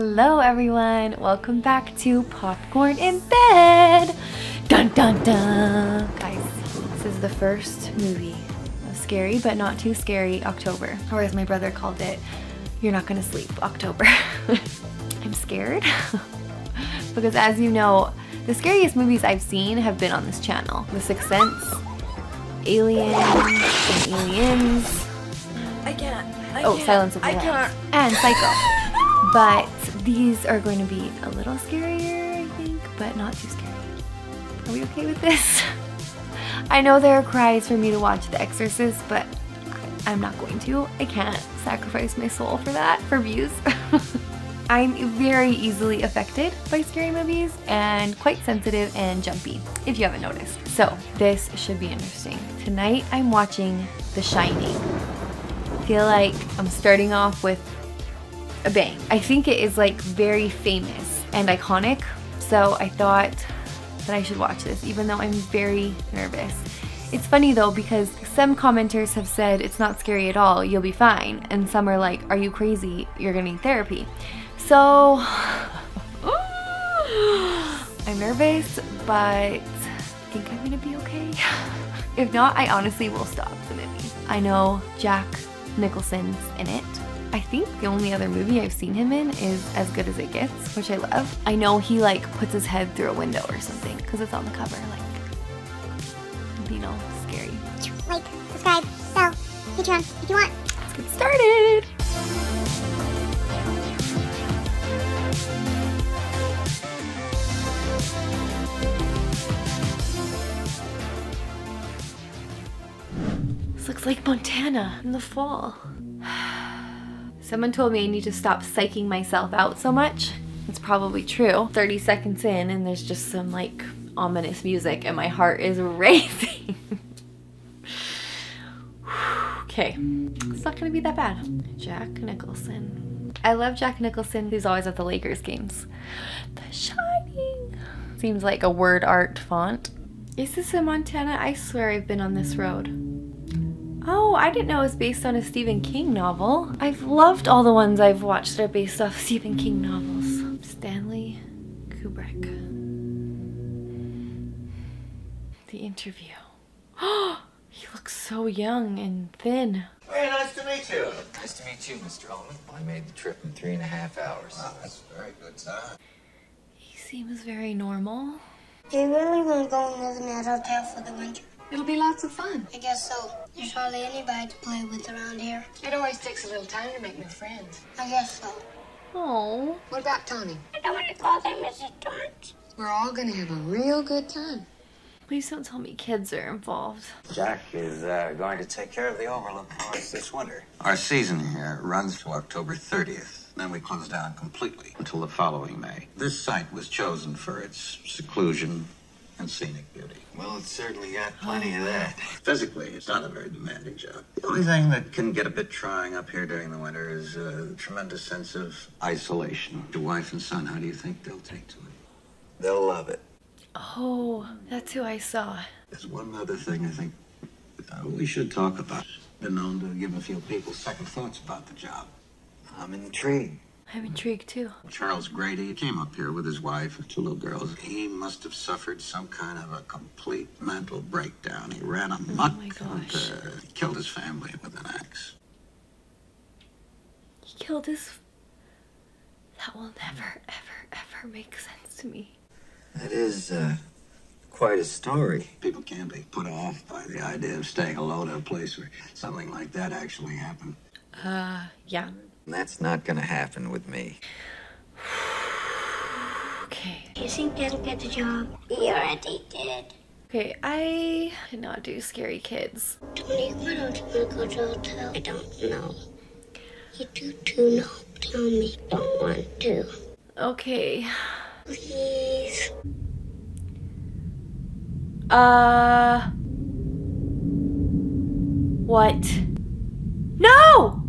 Hello everyone, welcome back to Popcorn in Bed! Dun dun dun! Guys, this is the first movie of Scary But Not Too Scary October, or as my brother called it, You're Not Gonna Sleep October. I'm scared because as you know, the scariest movies I've seen have been on this channel. The Sixth Sense, Alien, and Aliens. I can't. I Oh, can't. Silence of the I Lambs. can't. And Psycho. But these are going to be a little scarier, I think, but not too scary. Are we okay with this? I know there are cries for me to watch The Exorcist, but I'm not going to. I can't sacrifice my soul for that, for views. I'm very easily affected by scary movies and quite sensitive and jumpy, if you haven't noticed. So, this should be interesting. Tonight I'm watching The Shining. I feel like I'm starting off with a bang. I think it is like very famous and iconic, so I thought that I should watch this even though I'm very nervous. It's funny though because some commenters have said it's not scary at all, you'll be fine, and some are like, are you crazy? You're gonna need therapy. So I'm nervous, but I think I'm gonna be okay. if not, I honestly will stop the movie. I know Jack Nicholson's in it. I think the only other movie I've seen him in is As Good as It Gets, which I love. I know he like puts his head through a window or something because it's on the cover, like, you know, scary. like, subscribe, bell, Patreon if you want. Let's get started. This looks like Montana in the fall. Someone told me I need to stop psyching myself out so much. It's probably true. 30 seconds in and there's just some like ominous music and my heart is racing. okay, it's not gonna be that bad. Jack Nicholson. I love Jack Nicholson. He's always at the Lakers games. The Shining. Seems like a word art font. Is this in Montana? I swear I've been on this road. Oh, I didn't know it was based on a Stephen King novel. I've loved all the ones I've watched that are based off Stephen King novels. Stanley Kubrick. The interview. Oh, he looks so young and thin. Very nice to meet you. Nice to meet you, Mr. Ullman. I made the trip in three and a half hours. Wow, that's a very good time. He seems very normal. Do you really want to go and live in that hotel for the winter? It'll be lots of fun. I guess so. There's hardly anybody to play with around here. It always takes a little time to make new friends. I guess so. Oh, What about Tony? I don't want to call them Mrs. Torrance. We're all gonna have a real good time. please don't tell me kids are involved. Jack is uh, going to take care of the Overlook for us this winter. Our season here runs to October 30th. Then we close down completely until the following May. This site was chosen for its seclusion and scenic beauty. Well, it's certainly got plenty of that. Physically, it's not a very demanding job. The only thing that can get a bit trying up here during the winter is a tremendous sense of isolation. Your wife and son, how do you think they'll take to it? They'll love it. Oh, that's who I saw. There's one other thing I think uh, we should talk about. Been known to give a few people second thoughts about the job. I'm intrigued. I'm intrigued too. Charles Grady came up here with his wife and two little girls. He must have suffered some kind of a complete mental breakdown. He ran amok Oh my gosh. and uh, killed his family with an axe. He killed his. That will never, ever, ever make sense to me. That is uh, quite a story. People can be put off by the idea of staying alone in a place where something like that actually happened. Uh, yeah. And that's not going to happen with me. Okay. Do you think that'll get the job? He already did. Okay, I cannot do scary kids. Tony, why don't you want to go to the hotel? I don't know. You do too know. Tell me. Don't want to. Okay. Please. Uh. What? No!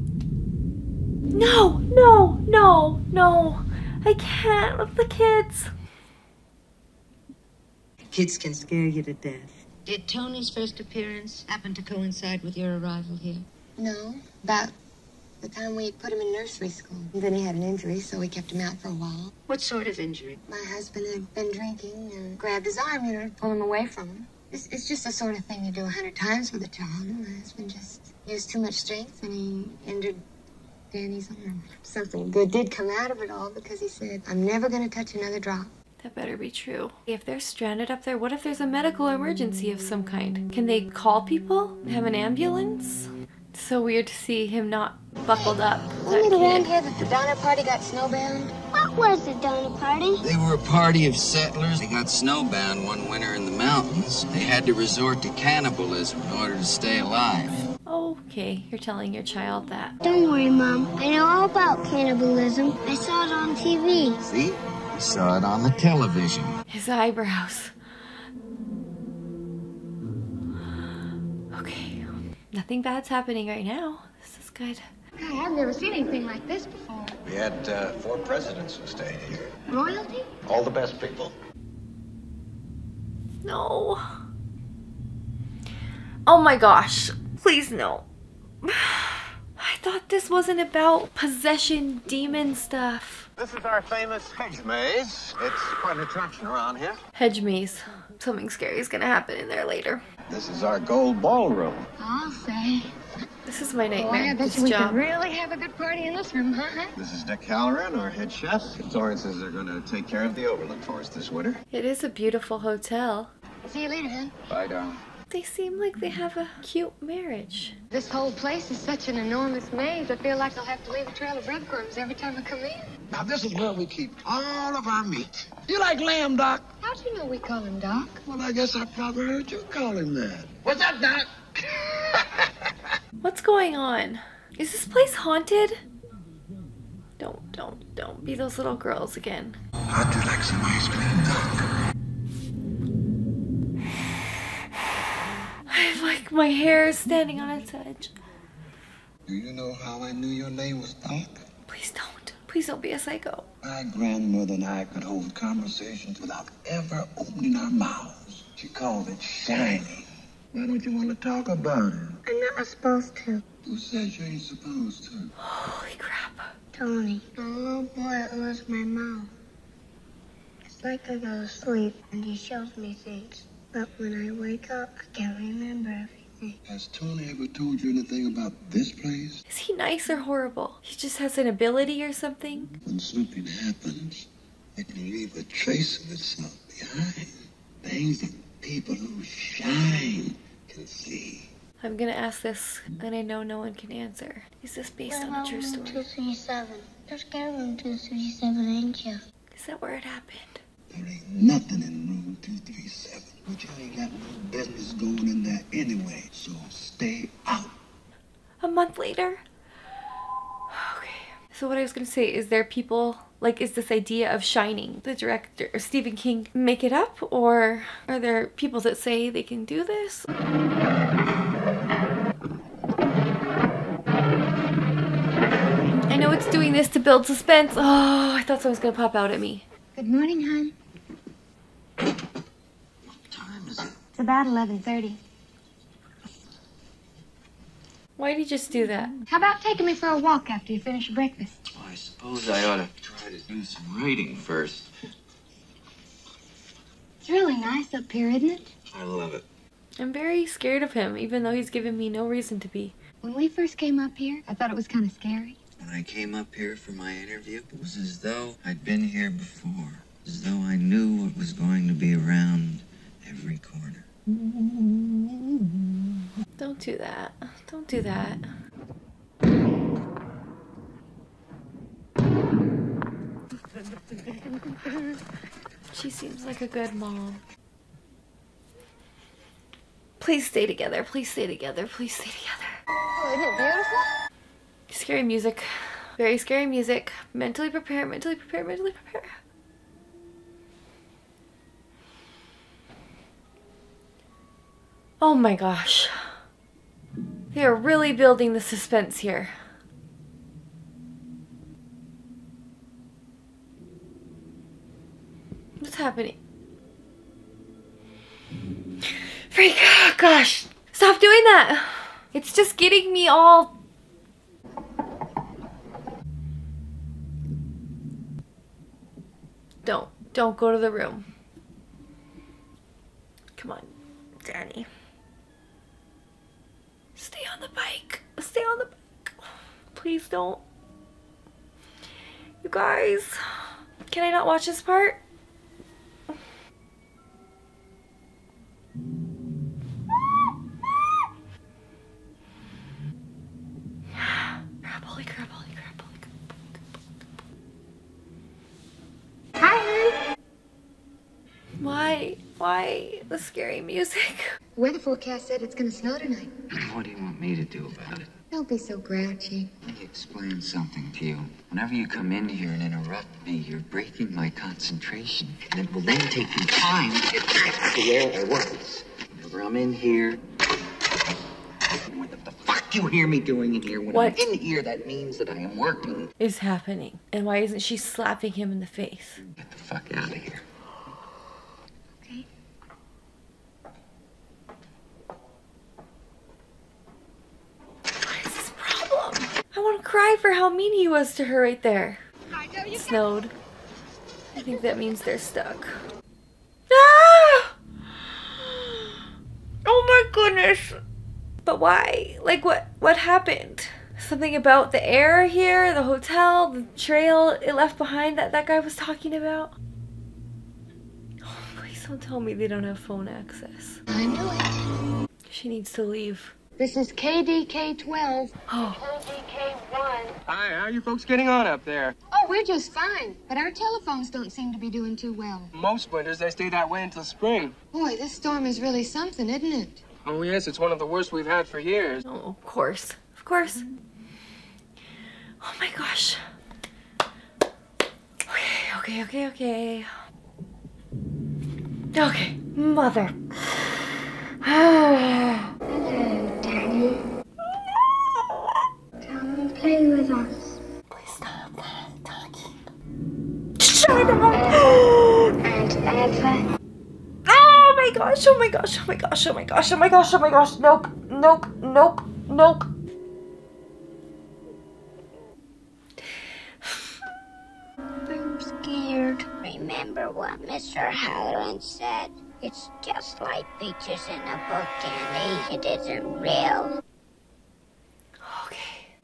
No, no, no, no. I can't with the kids. Kids can scare you to death. Did Tony's first appearance happen to coincide with your arrival here? No, about The time we put him in nursery school. And then he had an injury, so we kept him out for a while. What sort of injury? My husband had been drinking and grabbed his arm, you know, to pull him away from him. It's, it's just the sort of thing you do a hundred times with a child. My husband just used too much strength and he injured Danny's arm. Something good did come out of it all because he said, I'm never going to touch another drop. That better be true. If they're stranded up there, what if there's a medical emergency of some kind? Can they call people? Have an ambulance? It's so weird to see him not buckled up. Wasn't it That around kid. here that the Donner Party got snowbound? What was the Donner Party? They were a party of settlers. They got snowbound one winter in the mountains. They had to resort to cannibalism in order to stay alive. Okay, you're telling your child that. Don't worry, Mom. I know all about cannibalism. I saw it on TV. See? We saw it on the television. His eyebrows. Okay, nothing bad's happening right now. This is good. God, I've never seen anything like this before. We had uh, four presidents who stayed here. Royalty? All the best people. No. Oh my gosh. Please no. I thought this wasn't about possession demon stuff. This is our famous hedge maze. It's quite an attraction around here. Hedge maze. Something scary is gonna happen in there later. This is our gold ballroom. I'll say. This is my Boy, nightmare. I bet this you we job. could really have a good party in this room, huh? This is Dick Hallorann, our head chef. Torrances they're going to take care of the overlook for us this winter. It is a beautiful hotel. See you later, hon. Bye, darling. They seem like they have a cute marriage. This whole place is such an enormous maze. I feel like I'll have to leave a trail of breadcrumbs every time I come in. Now, this is where we keep all of our meat. You like lamb, Doc? How'd you know we call him Doc? Well, I guess I probably heard you call him that. What's up, Doc? What's going on? Is this place haunted? Don't, don't, don't be those little girls again. How'd you like some ice cream, Doc? I have like my hair is standing on its edge. Do you know how I knew your name was Doc? Please don't. Please don't be a psycho. My grandmother and I could hold conversations without ever opening our mouths. She called it shining. Why don't you want to talk about it? I'm not supposed to. Who says you ain't supposed to? Holy crap. Tony, the little boy that lives in my mouth. It's like I go to sleep and he shows me things. But when I wake up, I can't remember everything. Has Tony ever told you anything about this place? Is he nice or horrible? He just has an ability or something? When something happens, it can leave a trace of itself behind. Things that people who shine can see. I'm gonna ask this, and I know no one can answer. Is this based on a true story? 237. You're scared of 237, ain't you? Is that where it happened? There ain't nothing in room 237. But you ain't got no business going in there anyway. So stay out. A month later? Okay. So what I was gonna say is there people like is this idea of shining the director Stephen King make it up or are there people that say they can do this? I know it's doing this to build suspense. Oh, I thought someone was gonna pop out at me. Good morning, hon. What time is it? It's about 11.30. Why did you just do that? How about taking me for a walk after you finish your breakfast? Well, I suppose I ought to try to do some writing first. It's really nice up here, isn't it? I love it. I'm very scared of him, even though he's given me no reason to be. When we first came up here, I thought it was kind of scary. When I came up here for my interview, it was as though I'd been here before. As though I knew what was going to be around every corner. Don't do that. Don't do that. She seems like a good mom. Please stay together. Please stay together. Please stay together. Oh, isn't it beautiful? Scary music. Very scary music. Mentally prepare, mentally prepare, mentally prepare. Oh my gosh. They are really building the suspense here. What's happening? Freak, oh gosh, stop doing that. It's just getting me all Don't, don't go to the room. Come on, Danny. On the bike. Stay on the bike. Please don't. You guys, can I not watch this part? Crap, holy crap, holy crap. Hi, Why? Why the scary music? Weather forecast said it's gonna snow tonight. What do you want me to do about it? Don't be so grouchy. Let me explain something to you. Whenever you come in here and interrupt me, you're breaking my concentration. And it will then take me time to get back to where I was. Whenever I'm in here, what the fuck you hear me doing in here? When What? I'm in here, that means that I am working. Is happening. And why isn't she slapping him in the face? Get the fuck out of here. Okay. What is his problem? I want to cry for how mean he was to her right there. It snowed. I think that means they're stuck. Ah! Oh my goodness. But why? Like what what happened? Something about the air here, the hotel, the trail it left behind that that guy was talking about? Oh, please don't tell me they don't have phone access. I knew it. She needs to leave. This is KDK 12. Oh, KDK-1. Hi, how are you folks getting on up there? Oh, we're just fine. But our telephones don't seem to be doing too well. Most winters they stay that way until spring. Boy, this storm is really something, isn't it? Oh yes, it's one of the worst we've had for years. oh, of course. Of course. Oh my gosh. Okay, okay, okay, okay. Okay, mother. Hello, Daddy. Come play with us. Please stop. Shut up! Oh my gosh, oh my gosh, oh my gosh, oh my gosh, oh my gosh, oh my gosh. Nope, nope, nope, nope. I'm scared. Remember what Mr. Hallorann said? It's just like pictures in a book, Danny. It isn't real. Okay.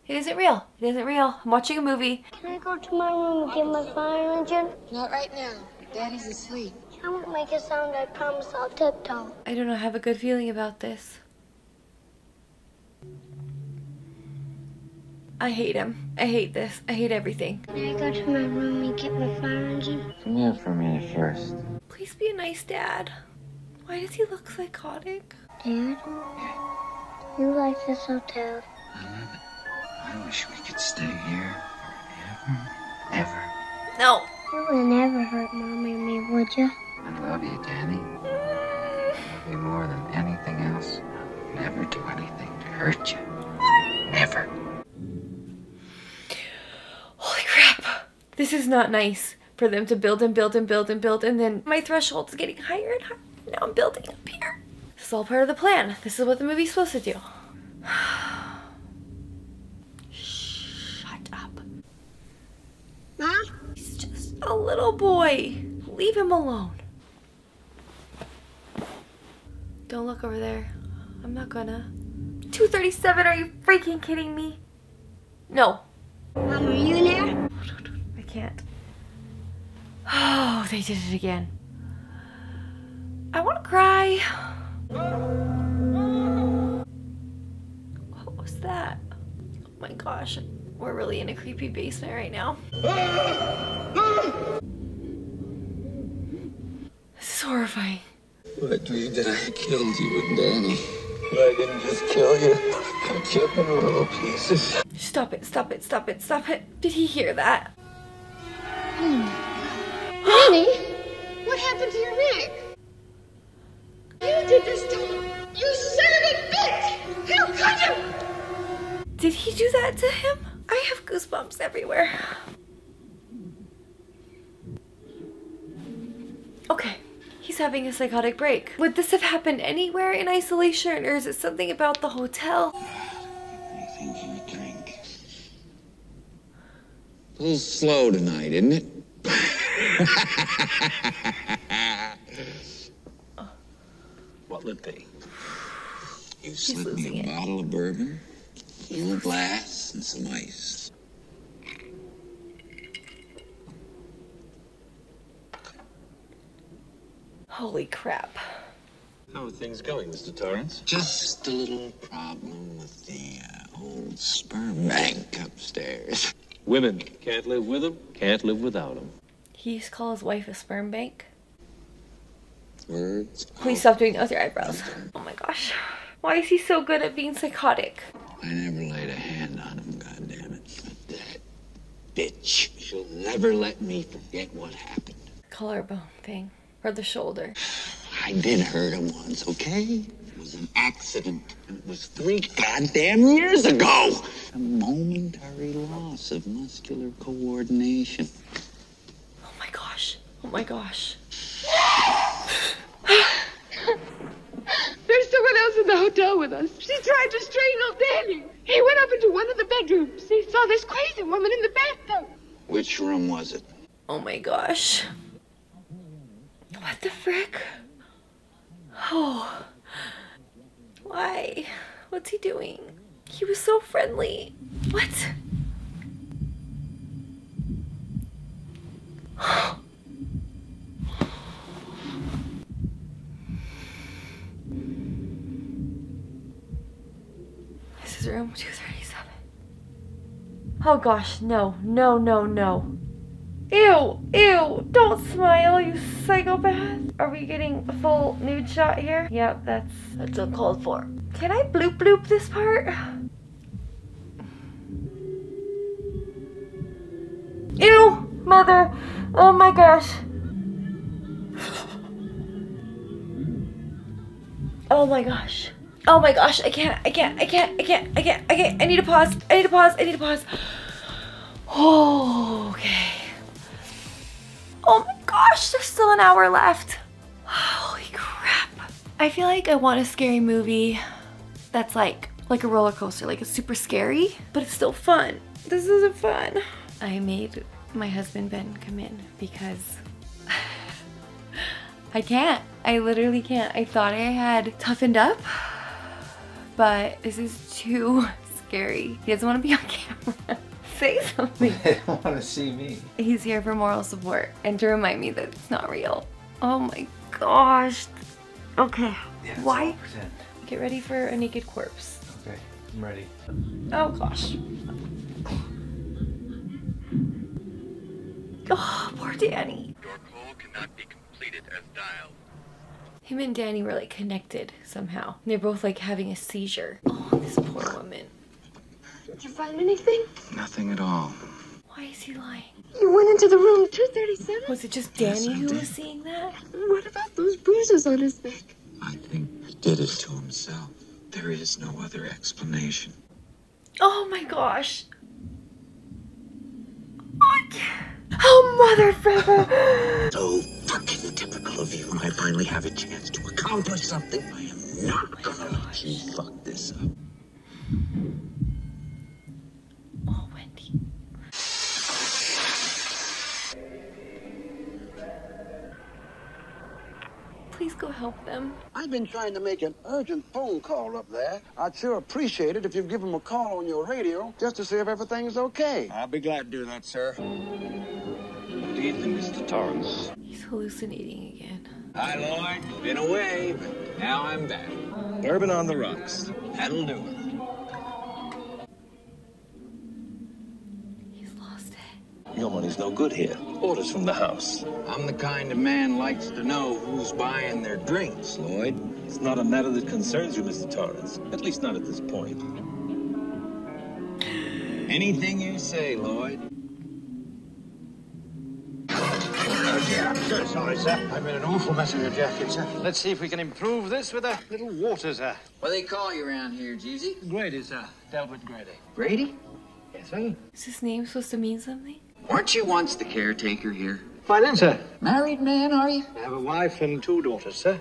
It isn't real. It isn't real. I'm watching a movie. Can I go to my room and get my fire engine? Not right now. Daddy's asleep. I won't make a sound. I promise I'll tiptoe. I don't know, I have a good feeling about this. I hate him. I hate this. I hate everything. Can I go to my room and get my fire engine? Come here for a minute first. Please be a nice dad. Why does he look psychotic? Dad? You like this hotel? I love it. I wish we could stay here forever, ever. No. You would never hurt Mom and me, would you? I love you, Danny. I love you more than anything else. Never do anything to hurt you. Never. Holy crap. This is not nice for them to build and build and build and build and then my threshold's getting higher and higher. Now I'm building up here. This is all part of the plan. This is what the movie's supposed to do. Shut up. Mom? He's just a little boy. Leave him alone. Don't look over there. I'm not gonna. 237, are you freaking kidding me? No, Mom, are you there? Can't. Oh, they did it again. I want to cry. What was that? Oh my gosh, we're really in a creepy basement right now. This is horrifying. I dreamed that I killed you and Danny. But I didn't just kill you. I chopped in little pieces. Stop it, stop it, stop it, stop it. Did he hear that? Danny, what happened to your neck? You did this to him. You son of a bitch! How could you? Did he do that to him? I have goosebumps everywhere. Okay, he's having a psychotic break. Would this have happened anywhere in isolation, or is it something about the hotel? A little slow tonight, isn't it? What'll it be? You slip me a bottle of bourbon, a little glass, and some ice. Holy crap. How are things going, Mr. Torrance? Just a little problem with the uh, old sperm bank upstairs. Women can't live with them, can't live without them. He used to call his wife a sperm bank. Words. Please stop doing that with your eyebrows. Oh my gosh. Why is he so good at being psychotic? I never laid a hand on him, goddammit. But that bitch, she'll never let me forget what happened. Collarbone thing. Or the shoulder. I did hurt him once, okay? It was an accident. It was three goddamn years ago. A momentary loss of muscular coordination. Oh my gosh. Oh my gosh. There's someone else in the hotel with us. She tried to strangle Danny. He went up into one of the bedrooms. He saw this crazy woman in the bathtub. Which room was it? Oh my gosh. What the frick? Oh. Why? What's he doing? He was so friendly. What? This is room 237. Oh gosh, no, no, no, no. Ew, ew, don't smile, you psychopath. Are we getting a full nude shot here? Yep, that's that's uncalled for. Can I bloop bloop this part? Ew, mother. Oh my gosh. Oh my gosh. Oh my gosh, I can't, I can't, I can't, I can't, I can't, I can't, I need to pause, I need to pause, I need to pause. Oh, okay. Oh my gosh, there's still an hour left. Holy crap. I feel like I want a scary movie that's like, like a roller coaster, like it's super scary, but it's still fun. This isn't fun. I made my husband Ben come in because I can't. I literally can't. I thought I had toughened up, but this is too scary. He doesn't want to be on camera. Say something. They don't want to see me. He's here for moral support and to remind me that it's not real. Oh my gosh. Okay. Yeah, Why? all pretend. Get ready for a naked corpse. Okay, I'm ready. Oh gosh. Oh, poor Danny. Your call cannot be completed as dialed. Him and Danny were like connected somehow. They're both like having a seizure. Oh, this poor woman. Did you find anything? Nothing at all. Why is he lying? You went into the room 237? Was it just Yes, Danny I who did. was seeing that? What about those bruises on his neck? I think he did it to himself. There is no other explanation. Oh my gosh. Oh, mother fricker. So fucking typical of you when I finally have a chance to accomplish something. I am not gonna let you fuck this up. Please go help them. I've been trying to make an urgent phone call up there. I'd sure appreciate it if you'd give them a call on your radio just to see if everything's okay. I'll be glad to do that, sir. Good evening, Mr. Torrance. He's hallucinating again. Hi, Lloyd. Been away, but now I'm back. Bourbon on the rocks. That'll do it. It. No good here. Orders from the house. I'm the kind of man likes to know who's buying their drinks, Lloyd. It's not a matter that concerns you, Mr. Torrance. At least not at this point. Anything you say, Lloyd. Good, sorry, sir. I made an awful mess of your jacket, sir. Let's see if we can improve this with a little water, sir. What do they call you around here, Jeevesy? Grady, sir. Delbert Grady. Grady? Yes, sir. Is his name supposed to mean something? Weren't you once the caretaker here? Fine then, sir. Married man, are you? I have a wife and two daughters, sir.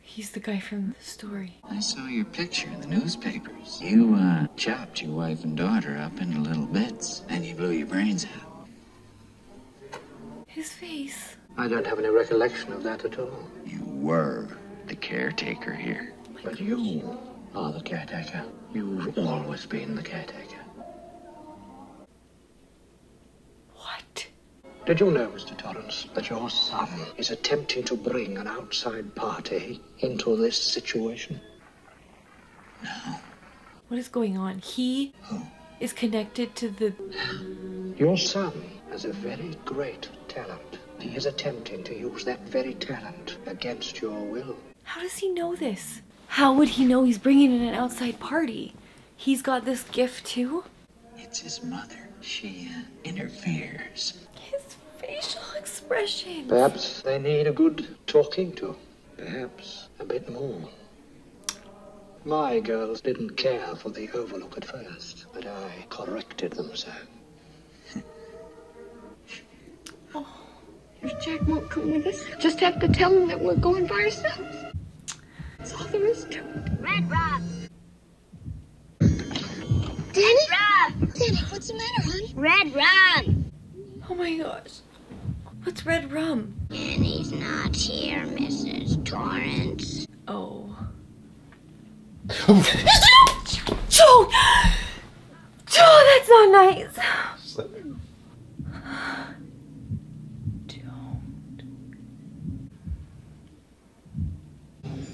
He's the guy from the story. I saw your picture in the newspapers. You, uh, chopped your wife and daughter up into little bits, and you blew your brains out. his face. I don't have any recollection of that at all. You were the caretaker here. But you are the caretaker. You've always been the caretaker. What? Did you know, Mr. Torrance, that your son is attempting to bring an outside party into this situation? No. What is going on? He is connected to the. Your son has a very great talent. He is attempting to use that very talent against your will. How does he know this? How would he know he's bringing in an outside party? He's got this gift too? It's his mother. She uh, interferes. His facial expression. Perhaps they need a good talking to. Perhaps a bit more. My girls didn't care for the Overlook at first, but I corrected them so. oh, If Jack won't come with us, just have to tell him that we're going by ourselves. That's all there is to it. Red Rob. Danny? Rob. Danny, what's the matter, hon? Red Rum. Oh my gosh. What's red rum? And he's not here, Mrs. Torrance. Oh. Joe! Joe, that's not nice.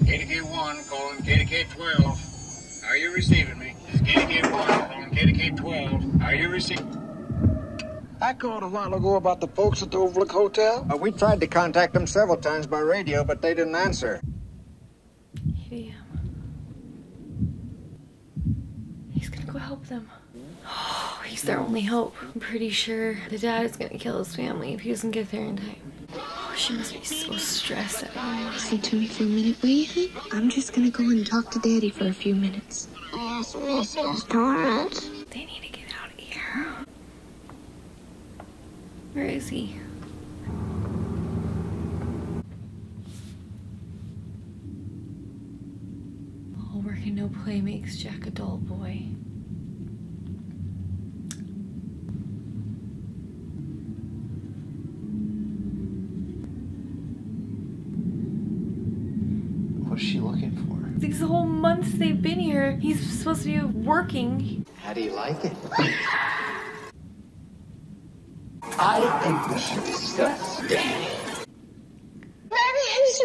KDK 1 calling KDK 12. Are you receiving me? This is KDK 1 calling KDK 12. Are you receiving? I called a while ago about the folks at the Overlook Hotel. Uh, we tried to contact them several times by radio, but they didn't answer. Idiom. He's gonna go help them. Oh, he's their only hope. I'm pretty sure the dad is gonna kill his family if he doesn't get there in time. Oh, she must be so stressed out of. Listen to me for a minute, will you? I'm just gonna go and talk to Daddy for a few minutes. Yes, Mrs. Torrance. They need to get out of here. Where is he? All work and no play makes Jack a dull boy. What's she looking for? These whole months they've been here, he's supposed to be working. How do you like it? I think we should discuss. Maybe he should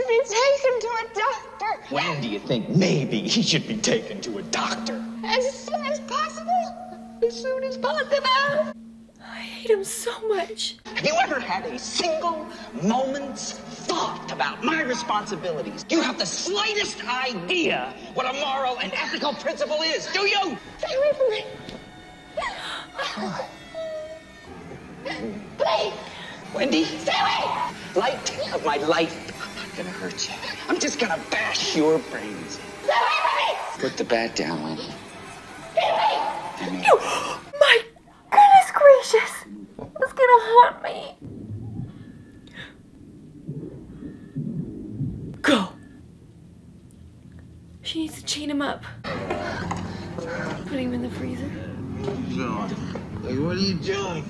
be taken to a doctor When do you think maybe he should be taken to a doctor? as soon as possible. As soon as possible. I hate him so much. Have you ever had a single moment's thought about my responsibilities? Do you have the slightest idea what a moral and ethical principle is? Do you? Stay away from me. Please. Wendy, Stay away. light of my life. I'm not gonna hurt you. I'm just gonna bash your brains. Stay away from me! Put the bat down, Wendy. me. Stay away. I mean, My goodness gracious! It's gonna haunt me. Go. She needs to chain him up. Put him in the freezer. Hey, what are you doing?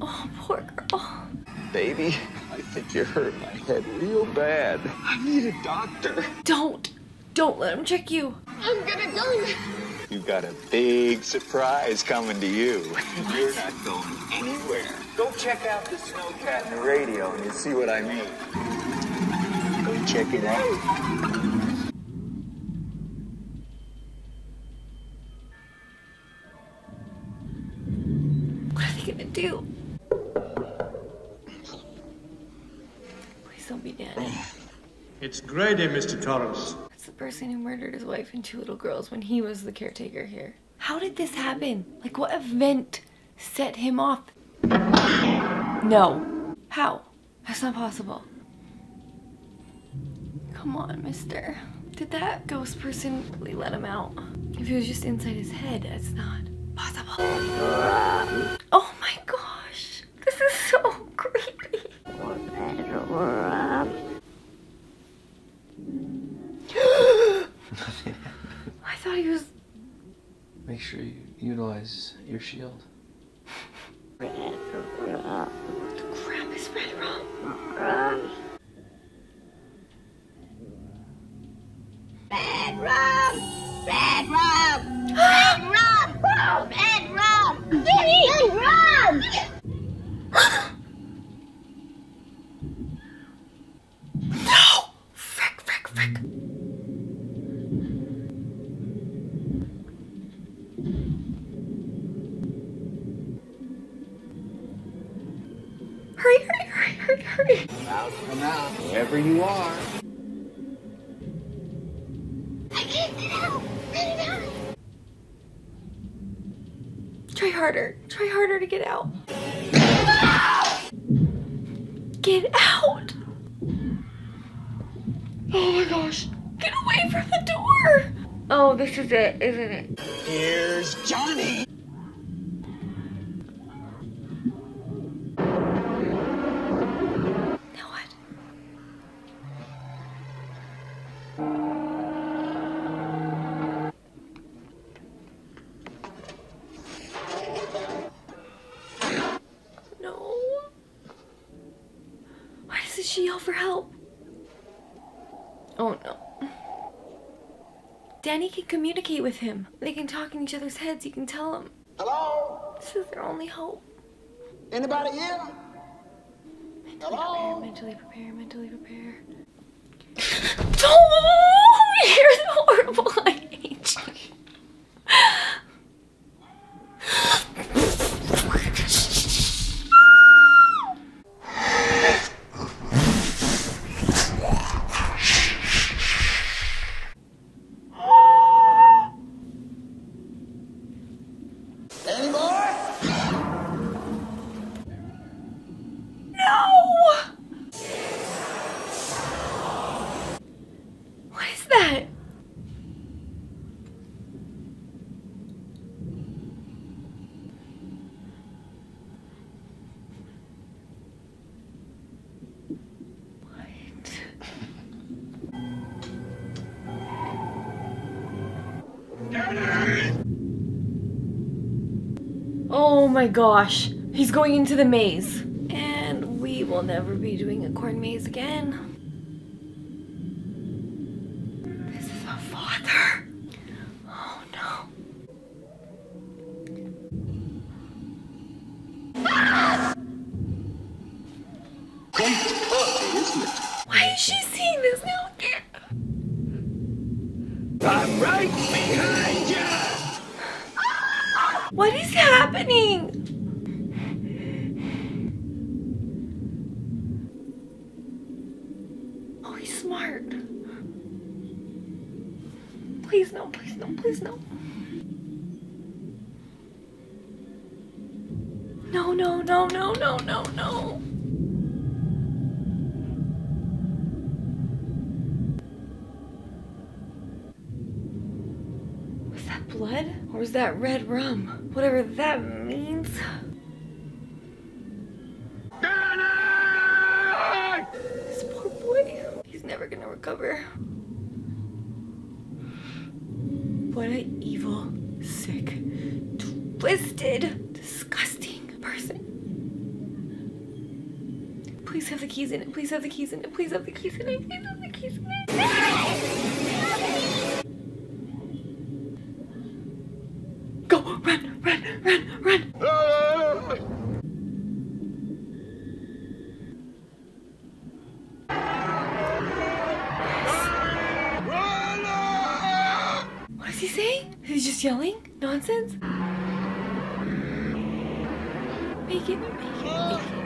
Oh, poor girl. Baby, I think you hurt my head real bad. I need a doctor. Don't. Don't let him trick you. I'm gonna go now. You got a big surprise coming to you. You're not going anywhere. Go check out the snowcat in the radio and you'll see what I mean. Go check it out. It's Grady, eh, Mr. Torrance. That's the person who murdered his wife and two little girls when he was the caretaker here. How did this happen? Like, what event set him off? No. How? That's not possible. Come on, mister. Did that ghost person really let him out? If it was just inside his head, that's not possible. Oh my gosh. This is so creepy. I thought he was Make sure you utilize your shield. is it, isn't it? Here's Johnny. Now what? No. Why doesn't she yell for help? Oh no. Danny can communicate with him. They can talk in each other's heads. You can tell him. Hello? This is their only hope. Anybody here? Hello? Mentally prepare, mentally prepare. Oh, here's the horrible my gosh. He's going into the maze. And we will never be doing a corn maze again. Smart. Please no, please no, please no. No, no, no, no, no, no, no. Was that blood? Or was that red rum? Whatever that means. This poor boy. He's never gonna recover. What a evil, sick, twisted, disgusting person. Please have the keys in it. Please have the keys in it. Please have the keys in it. Please have the keys in it. Go, run, run, run, run. What is he saying? Is he just yelling? Nonsense? Make it, make it, make it.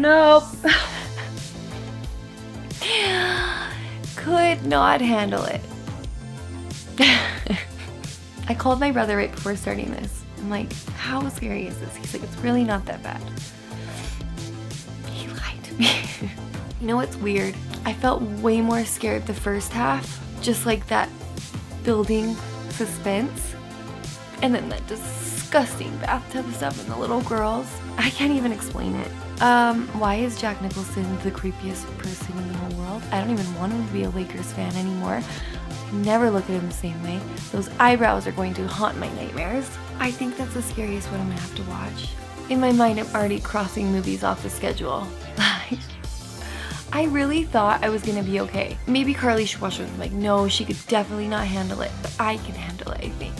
Nope. Could not handle it. I called my brother right before starting this. I'm like, how scary is this? He's like, it's really not that bad. He lied to me. you know what's weird? I felt way more scared the first half, just like that building suspense. And then that disgusting bathtub stuff and the little girls. I can't even explain it. Um, why is Jack Nicholson the creepiest person in the whole world? I don't even want him to be a Lakers fan anymore. I never look at him the same way. Those eyebrows are going to haunt my nightmares. I think that's the scariest one I'm gonna have to watch. In my mind, I'm already crossing movies off the schedule. I really thought I was gonna be okay. Maybe Carly should watch it. Like, no, she could definitely not handle it, but I can handle it, I think.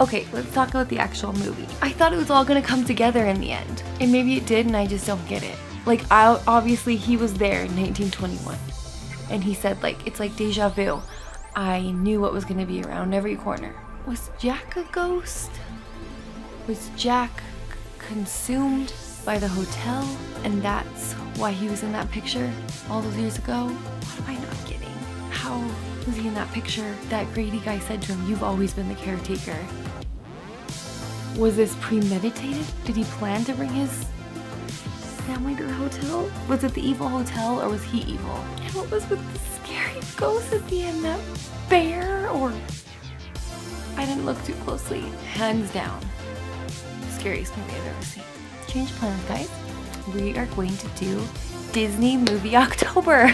Okay, let's talk about the actual movie. I thought it was all gonna come together in the end. And maybe it did and I just don't get it. Like, I, obviously he was there in 1921. And he said like, it's like deja vu. I knew what was gonna be around every corner. Was Jack a ghost? Was Jack consumed by the hotel? And that's why he was in that picture all those years ago? What am I not getting? How was he in that picture? That Grady guy said to him, you've always been the caretaker. Was this premeditated? Did he plan to bring his family to the hotel? Was it the evil hotel or was he evil? And what was with the scary ghost at the end? That bear or... I didn't look too closely. Hands down. Scariest movie I've ever seen. Change plans, guys. We are going to do Disney Movie October.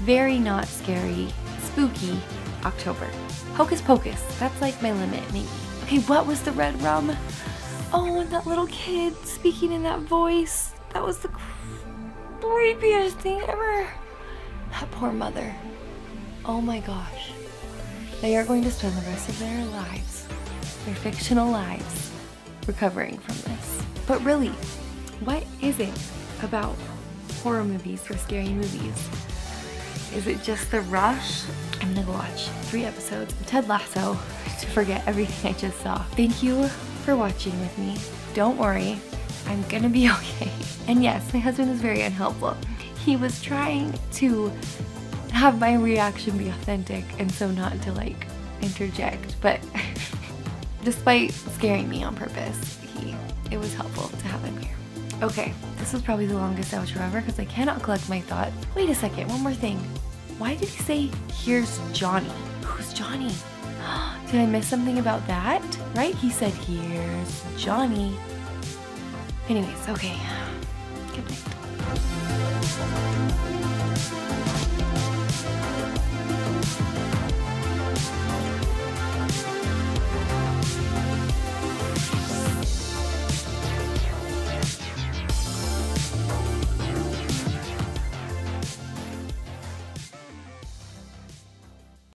Very not scary, spooky October. Hocus Pocus. That's like my limit, maybe. What was the red rum? Oh, and that little kid speaking in that voice. That was the creepiest thing ever. That poor mother. Oh my gosh. They are going to spend the rest of their lives, their fictional lives, recovering from this. But really, what is it about horror movies or scary movies? Is it just the rush? I'm gonna go watch three episodes of Ted Lasso to forget everything I just saw. Thank you for watching with me. Don't worry, I'm gonna be okay. And yes, my husband is very unhelpful. He was trying to have my reaction be authentic and so not to like interject, but despite scaring me on purpose, he it was helpful to have him here. Okay, this was probably the longest outro ever because I cannot collect my thoughts. Wait a second, one more thing. Why did he say, here's Johnny? Who's Johnny? did I miss something about that? Right? He said, here's Johnny. Anyways, okay. Good night.